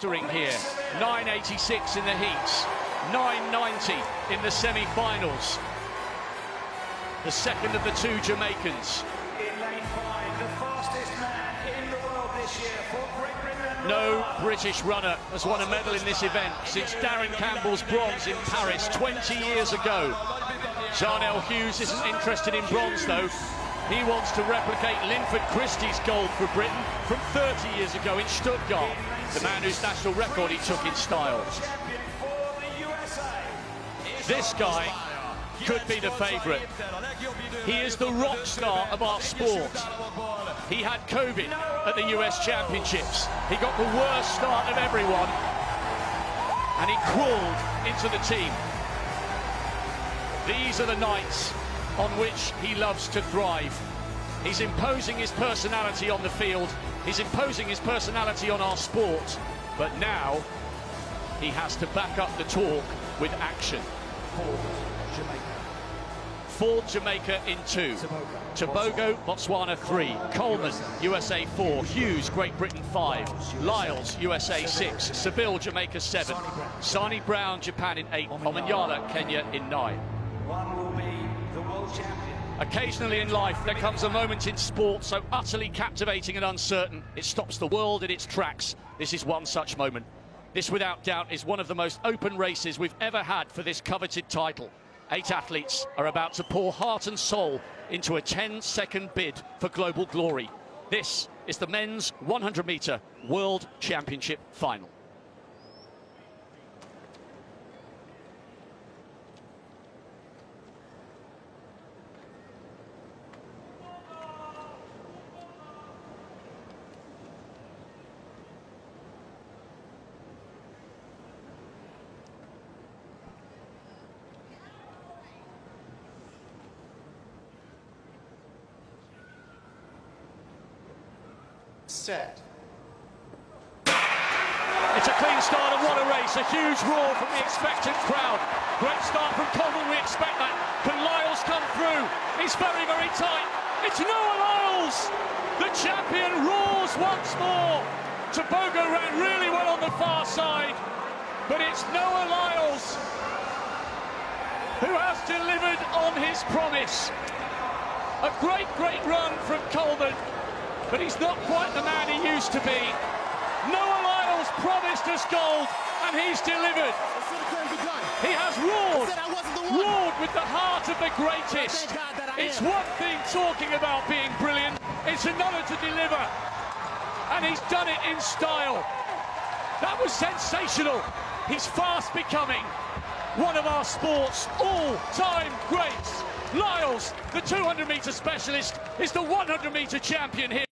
blistering here. 986 in the heats, 990 in the semi-finals. The second of the two Jamaicans. In lane five, the fastest man in the world this year for Great Britain. No British runner has won a medal in this event since Darren Campbell's bronze in Paris 20 years ago. Zharnel Hughes isn't interested in bronze though. He wants to replicate Linford Christie's gold for Britain from 30 years ago in Stuttgart, the man whose national record he took in style. This guy could be the favourite. He is the rock star of our sport. He had COVID at the US Championships. He got the worst start of everyone, and he crawled into the team. These are the nights on which he loves to thrive. He's imposing his personality on the field. He's imposing his personality on our sport. But now he has to back up the talk with action. Ford Jamaica in two. Tebogo, Botswana three. Coleman, USA four. Hughes, Great Britain five. Lyles, USA six. Seville, Jamaica seven. Sani Brown, Japan in eight. Omanyala, Kenya in nine. One will be the world champion. Occasionally in life, there comes a moment in sport so utterly captivating and uncertain, it stops the world in its tracks. This is one such moment. This, without doubt, is one of the most open races we've ever had for this coveted title. Eight athletes are about to pour heart and soul into a 10 second bid for global glory. This is the men's 100 metre World Championship final. Set. It's a clean start and what a race. A huge roar from the expectant crowd. Great start from Coleman, we expect that. Can Lyles come through? He's very, very tight. It's Noah Lyles! The champion roars once more. Tebogo ran really well on the far side, but it's Noah Lyles who has delivered on his promise. A great, great run from Coleman, but he's not quite the man he used to be. Noah Lyles promised us gold, and he's delivered. He has roared, said I wasn't the one. roared with the heart of the greatest. Thank God that I It's am. one thing talking about being brilliant, it's another to deliver. And he's done it in style. That was sensational. He's fast becoming one of our sport's all-time greats. Lyles, the 200 metre specialist, is the 100 metre champion here.